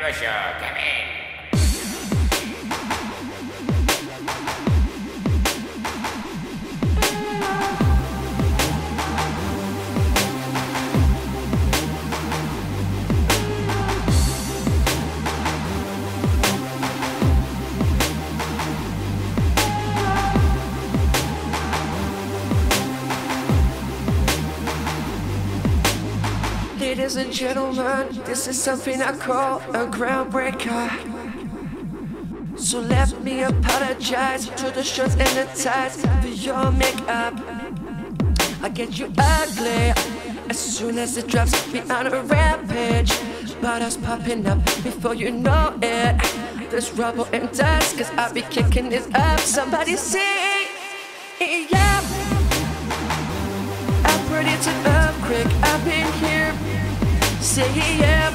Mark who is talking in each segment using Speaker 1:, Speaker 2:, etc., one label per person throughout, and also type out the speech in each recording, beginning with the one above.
Speaker 1: Russia, come in.
Speaker 2: Ladies and gentlemen, this is something I call a groundbreaker. So let me apologize to the shirts and the ties for your makeup. I get you ugly as soon as it drops me on a rampage. Bottles popping up before you know it. There's rubble and dust, cause I be kicking this up. Somebody say, yeah. Ready to earthquake up in here. Say yeah.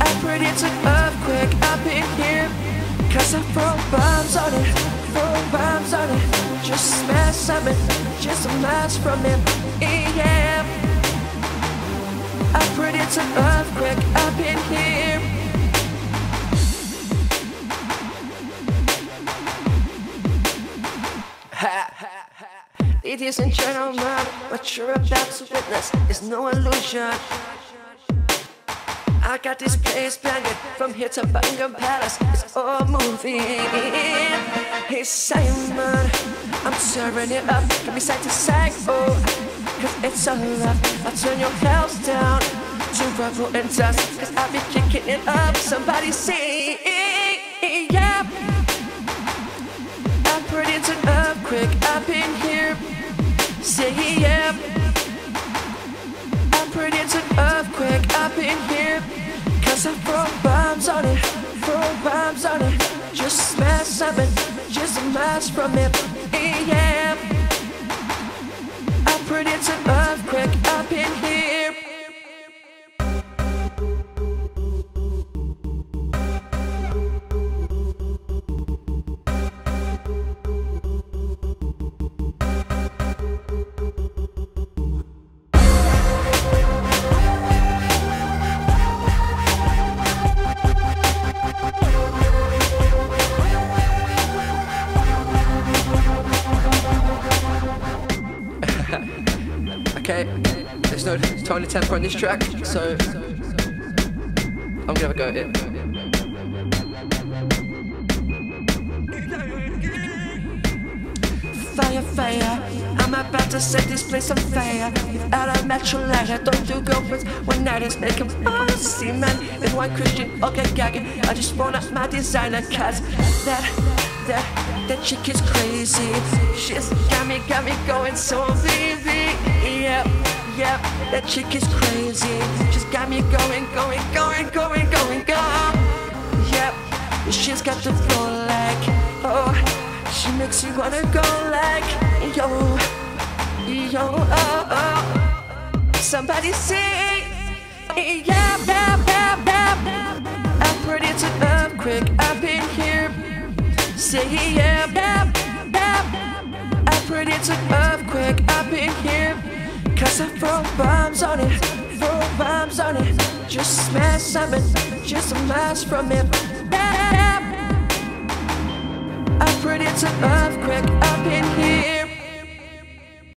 Speaker 2: I'm ready to earthquake up in here. Cause I throw bombs on it, throw bombs on it. Just smash something, just a mass from it. Yeah. I'm ready to earthquake up in here. Ladies and gentlemen, what you're about to witness is no illusion. I got this place banging from here to Buckingham Palace. It's all moving. Hey Simon, I'm serving it up from me side to side. Oh, it's a love. I'll turn your house down to rubble and dust. Cause I be kicking it up. Somebody say, yeah. I'm pretty to earthquake up in from it. Okay, there's no Tinie Tempah on this track, so I'm gonna have a go at it. Fire, fire, I'm about to set this place on fire. Out of natural light, I don't do girlfriends when nighters make them see man. And one Christian, okay, gagging. I just want up my designer, cause that, that, that chick is crazy. She's got me, got me going. Yep, yep, that chick is crazy. She's got me going, going, going, going, going, going. Yep, she's got the flow like, oh, she makes you wanna go like, yo, yo, oh, oh. Somebody say, yeah, yeah, yeah, yeah. I'm pretty to earthquake up in here. Say yeah, yeah, yeah. I'm pretty to earthquake in here. Cause I throw bombs on it, throw bombs on it. Just smash something, just a mass from it. I'm pretty to earthquake up in here.